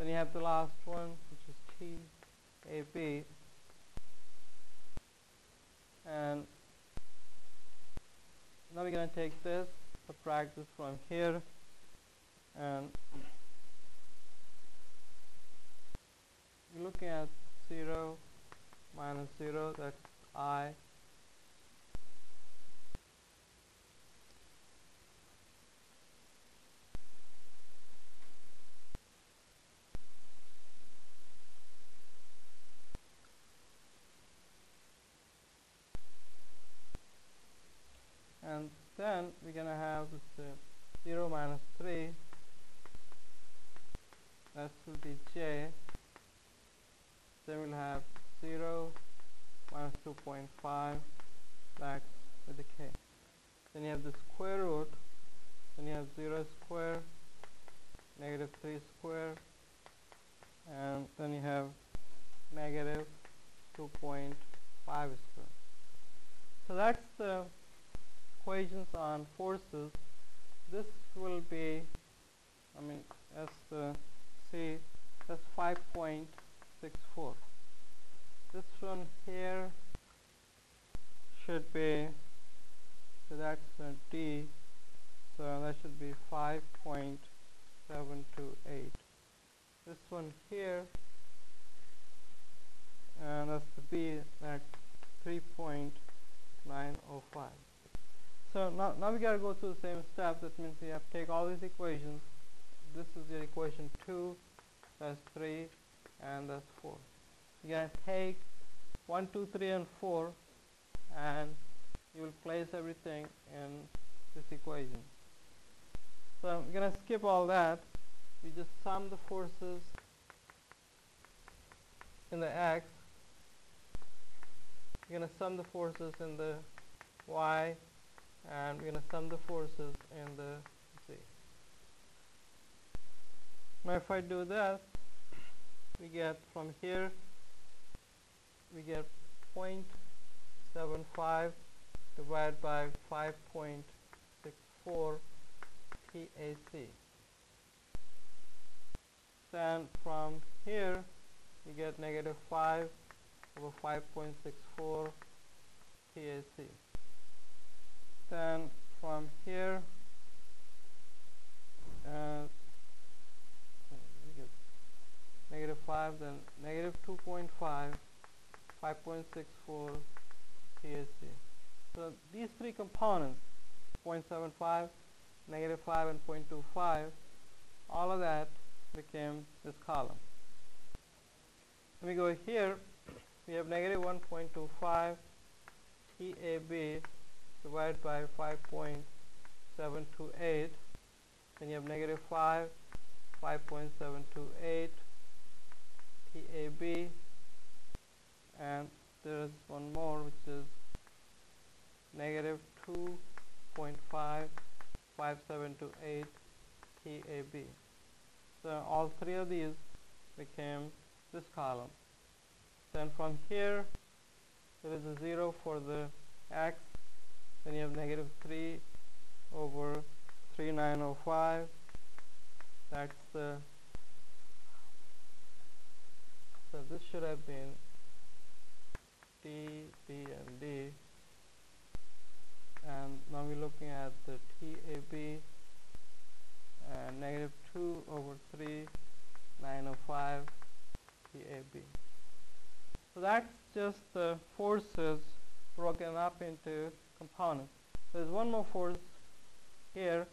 then you have the last one which is T A B. And now we're going to take this subtract this from here and you're looking at 0 minus 0 that's I and then we're gonna have this uh, 0 minus 3 that will be j. Then we'll have 0 minus 2.5 back with the k. Then you have the square root. Then you have 0 square negative 3 square. And then you have negative 2.5 square. So that's the equations on forces this will be I mean as the C that's 5.64 this one here should be so that's uh, D so that should be 5.728 this one here and that's the B that's 3.905 so now, now we got to go through the same steps. That means we have to take all these equations. This is the equation 2, that's 3, and that's 4. You're going to take 1, 2, 3, and 4, and you will place everything in this equation. So I'm going to skip all that. We just sum the forces in the x. You're going to sum the forces in the y and we're going to sum the forces in the Z. Now if I do that, we get from here, we get 0.75 divided by 5.64 TAC. Then from here, we get negative 5 over 5.64 TAC then from here uh, negative 5 then negative 2.5 5.64 PSC so these three components 0.75 negative 5 and 0.25 all of that became this column. Let me go here. We have negative 1.25 TAB divided by 5.728 then you have negative 5 5.728 TAB and there is one more which is negative 2.5 5728 TAB so all three of these became this column. Then from here there is a 0 for the x then you have negative 3 over 3905 that's the so this should have been D, D and D. And now we're looking at the TAB and negative 2 over 3 905 TAB so that's just the forces broken up into components. There's one more force here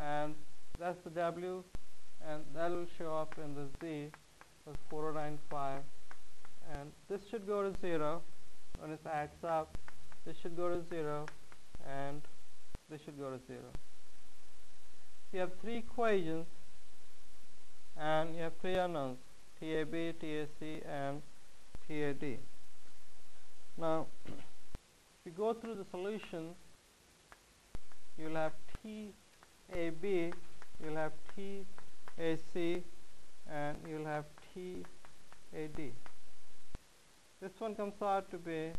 and that's the W and that will show up in the Z as 4095 and this should go to 0 when it adds up. This should go to 0 and this should go to 0 you have three equations and you have three unknowns TAB, TAC and TAD you go through the solution, you'll have TAB, you'll have TAC, and you'll have TAD. This one comes out to be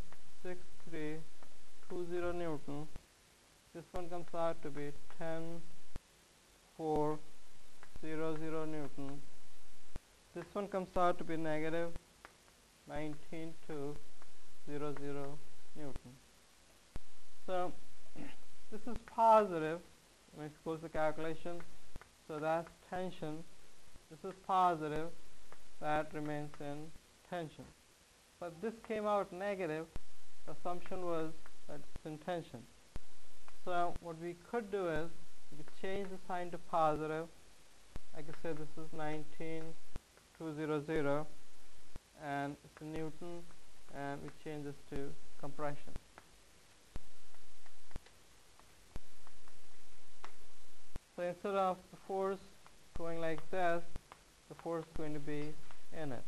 6320 Newton. This one comes out to be 10400 Newton. this one comes out to be negative 19 to 0 0 Newton. So this is positive it goes to calculation. So that's tension. This is positive. That remains in tension. But this came out negative. The assumption was that it's in tension. So what we could do is we could change the sign to positive. I could say this is 19200 and it's in Newton and we change this to compression. So instead of the force going like this, the force is going to be in it.